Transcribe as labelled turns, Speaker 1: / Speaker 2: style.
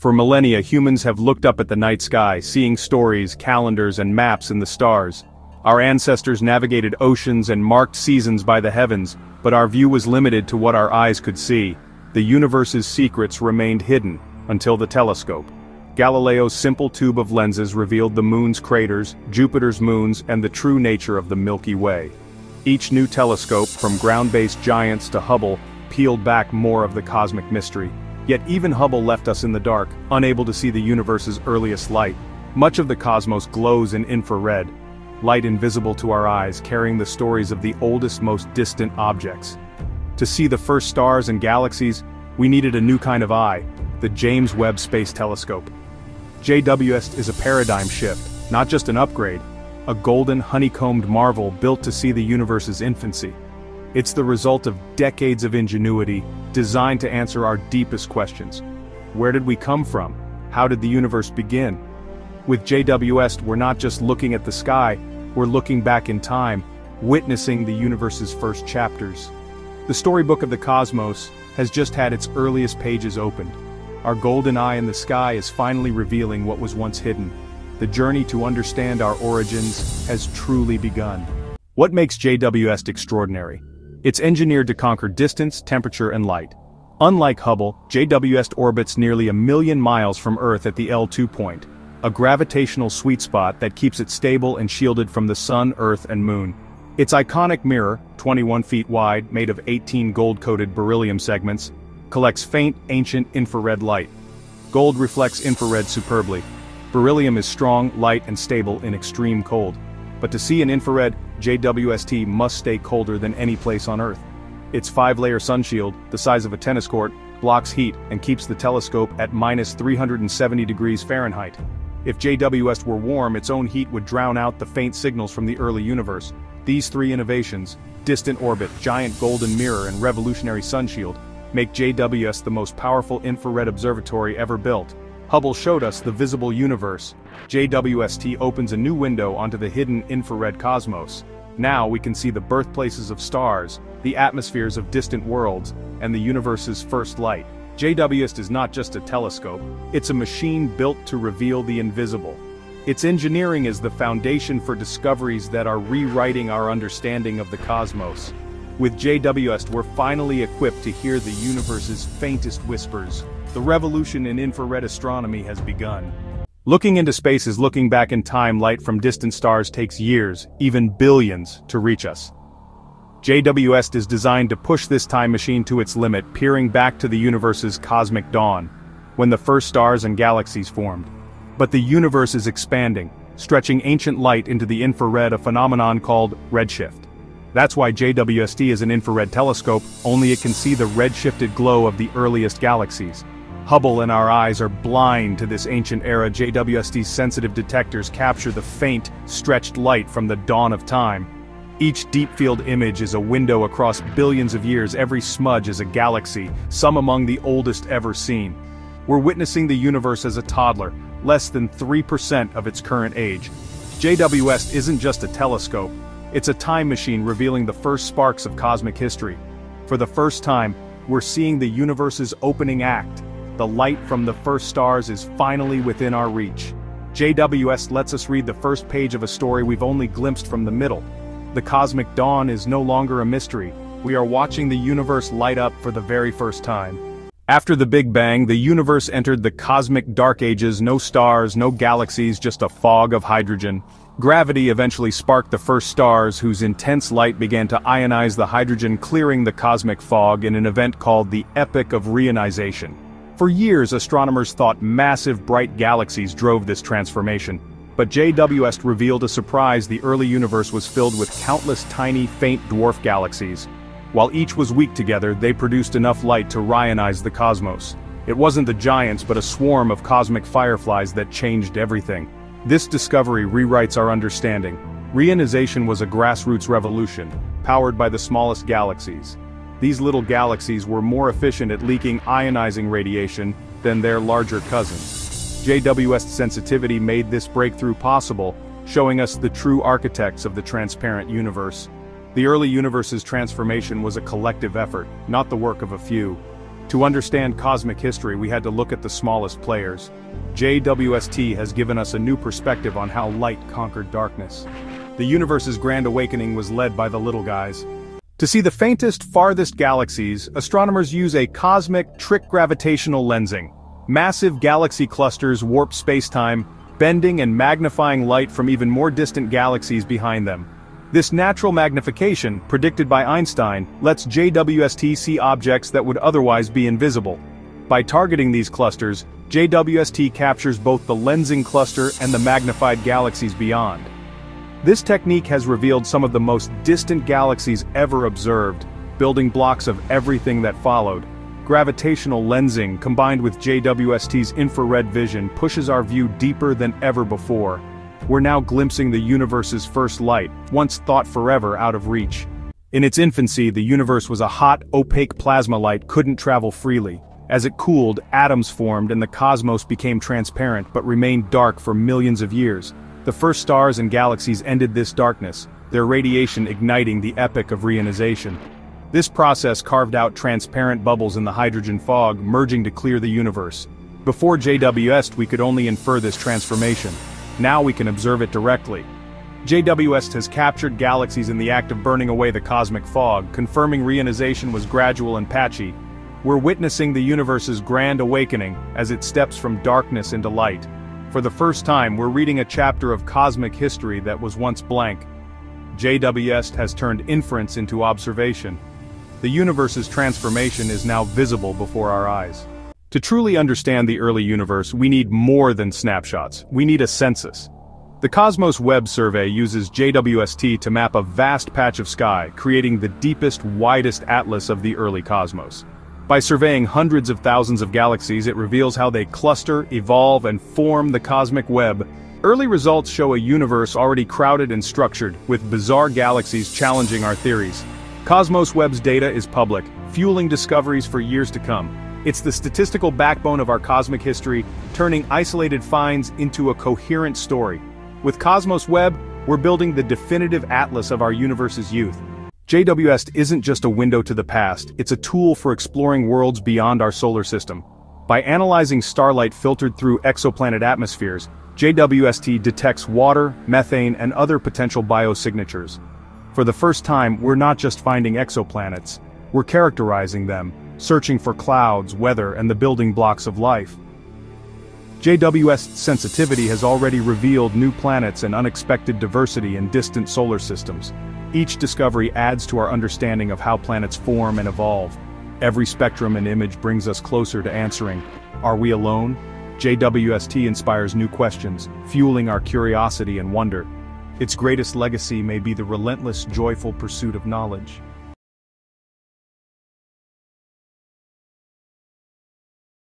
Speaker 1: For millennia humans have looked up at the night sky, seeing stories, calendars and maps in the stars. Our ancestors navigated oceans and marked seasons by the heavens, but our view was limited to what our eyes could see. The universe's secrets remained hidden, until the telescope. Galileo's simple tube of lenses revealed the moon's craters, Jupiter's moons and the true nature of the Milky Way. Each new telescope, from ground-based giants to Hubble, peeled back more of the cosmic mystery. Yet even Hubble left us in the dark, unable to see the universe's earliest light. Much of the cosmos glows in infrared, light invisible to our eyes carrying the stories of the oldest most distant objects. To see the first stars and galaxies, we needed a new kind of eye, the James Webb Space Telescope. JWST is a paradigm shift, not just an upgrade, a golden honeycombed marvel built to see the universe's infancy. It's the result of decades of ingenuity, designed to answer our deepest questions. Where did we come from? How did the universe begin? With JWST we're not just looking at the sky, we're looking back in time, witnessing the universe's first chapters. The storybook of the cosmos has just had its earliest pages opened. Our golden eye in the sky is finally revealing what was once hidden. The journey to understand our origins has truly begun. What makes JWST extraordinary? It's engineered to conquer distance, temperature and light. Unlike Hubble, JWST orbits nearly a million miles from Earth at the L2 point, a gravitational sweet spot that keeps it stable and shielded from the sun, earth and moon. Its iconic mirror, 21 feet wide, made of 18 gold-coated beryllium segments, collects faint, ancient infrared light. Gold reflects infrared superbly. Beryllium is strong, light, and stable in extreme cold. But to see an infrared, JWST must stay colder than any place on Earth. Its five-layer sunshield, the size of a tennis court, blocks heat and keeps the telescope at minus 370 degrees Fahrenheit. If JWST were warm its own heat would drown out the faint signals from the early universe. These three innovations, distant orbit, giant golden mirror and revolutionary sunshield, make JWST the most powerful infrared observatory ever built. Hubble showed us the visible universe. JWST opens a new window onto the hidden infrared cosmos. Now we can see the birthplaces of stars, the atmospheres of distant worlds, and the universe's first light. JWST is not just a telescope, it's a machine built to reveal the invisible. Its engineering is the foundation for discoveries that are rewriting our understanding of the cosmos. With JWST we're finally equipped to hear the universe's faintest whispers. The revolution in infrared astronomy has begun. Looking into space is looking back in time light from distant stars takes years, even billions, to reach us. JWST is designed to push this time machine to its limit peering back to the universe's cosmic dawn, when the first stars and galaxies formed. But the universe is expanding, stretching ancient light into the infrared a phenomenon called redshift. That's why JWST is an infrared telescope, only it can see the redshifted glow of the earliest galaxies. Hubble and our eyes are blind to this ancient era JWST's sensitive detectors capture the faint, stretched light from the dawn of time. Each deep field image is a window across billions of years every smudge is a galaxy, some among the oldest ever seen. We're witnessing the universe as a toddler, less than 3% of its current age. JWST isn't just a telescope, it's a time machine revealing the first sparks of cosmic history. For the first time, we're seeing the universe's opening act. The light from the first stars is finally within our reach. JWST lets us read the first page of a story we've only glimpsed from the middle. The cosmic dawn is no longer a mystery, we are watching the universe light up for the very first time. After the Big Bang, the universe entered the cosmic dark ages no stars, no galaxies, just a fog of hydrogen. Gravity eventually sparked the first stars whose intense light began to ionize the hydrogen clearing the cosmic fog in an event called the Epoch of Reionization. For years astronomers thought massive bright galaxies drove this transformation, but JWST revealed a surprise the early universe was filled with countless tiny faint dwarf galaxies. While each was weak together they produced enough light to reionize the cosmos. It wasn't the giants but a swarm of cosmic fireflies that changed everything. This discovery rewrites our understanding. Reionization was a grassroots revolution, powered by the smallest galaxies. These little galaxies were more efficient at leaking ionizing radiation than their larger cousins. JWST sensitivity made this breakthrough possible, showing us the true architects of the transparent universe. The early universe's transformation was a collective effort, not the work of a few. To understand cosmic history we had to look at the smallest players. JWST has given us a new perspective on how light conquered darkness. The universe's grand awakening was led by the little guys. To see the faintest, farthest galaxies, astronomers use a cosmic trick gravitational lensing. Massive galaxy clusters warp spacetime, bending and magnifying light from even more distant galaxies behind them. This natural magnification, predicted by Einstein, lets JWST see objects that would otherwise be invisible. By targeting these clusters, JWST captures both the lensing cluster and the magnified galaxies beyond. This technique has revealed some of the most distant galaxies ever observed, building blocks of everything that followed. Gravitational lensing combined with JWST's infrared vision pushes our view deeper than ever before, we're now glimpsing the universe's first light, once thought forever out of reach. In its infancy the universe was a hot, opaque plasma light couldn't travel freely. As it cooled, atoms formed and the cosmos became transparent but remained dark for millions of years. The first stars and galaxies ended this darkness, their radiation igniting the epoch of reionization. This process carved out transparent bubbles in the hydrogen fog, merging to clear the universe. Before JWST we could only infer this transformation. Now we can observe it directly. JWST has captured galaxies in the act of burning away the cosmic fog, confirming reionization was gradual and patchy. We're witnessing the universe's grand awakening as it steps from darkness into light. For the first time we're reading a chapter of cosmic history that was once blank. JWST has turned inference into observation. The universe's transformation is now visible before our eyes. To truly understand the early universe we need more than snapshots, we need a census. The Cosmos Web Survey uses JWST to map a vast patch of sky, creating the deepest, widest atlas of the early cosmos. By surveying hundreds of thousands of galaxies it reveals how they cluster, evolve, and form the cosmic web. Early results show a universe already crowded and structured, with bizarre galaxies challenging our theories. Cosmos Web's data is public, fueling discoveries for years to come. It's the statistical backbone of our cosmic history, turning isolated finds into a coherent story. With Cosmos Web, we're building the definitive atlas of our universe's youth. JWST isn't just a window to the past, it's a tool for exploring worlds beyond our solar system. By analyzing starlight filtered through exoplanet atmospheres, JWST detects water, methane, and other potential biosignatures. For the first time, we're not just finding exoplanets, we're characterizing them, searching for clouds, weather, and the building blocks of life. JWST sensitivity has already revealed new planets and unexpected diversity in distant solar systems. Each discovery adds to our understanding of how planets form and evolve. Every spectrum and image brings us closer to answering, are we alone? JWST inspires new questions, fueling our curiosity and wonder. Its greatest legacy may be the relentless, joyful pursuit of knowledge.